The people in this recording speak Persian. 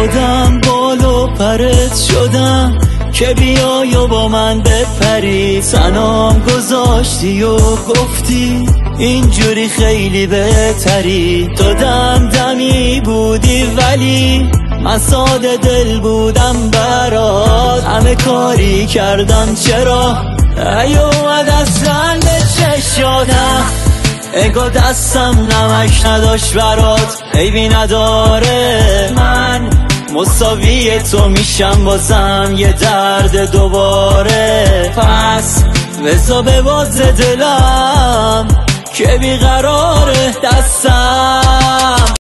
خودم بالو پرت شدم که بیای و با من بپری. سنام گذاشتی و گفتی اینجوری خیلی بهتری. تو دم دمی بودی ولی من ساده دل بودم برات. همه کاری کردم چرا؟ ایومد اصلا به چشادم. اگه دستم نمک نداشت برات عیبی نداره. مساوی تو میشم بازم یه درد دوباره. پس بزا به باز دلم که بیقراره دستم